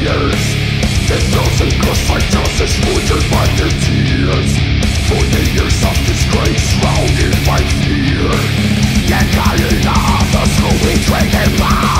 players Ten thousand cross-eyed houses wounded by their tears. Forty years of disgrace surrounded by fear. Yet calling others who betrayed them out.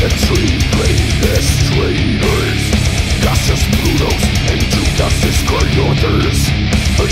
the tree Greatest traitors Cassius Brutus and Judas Iscariotes A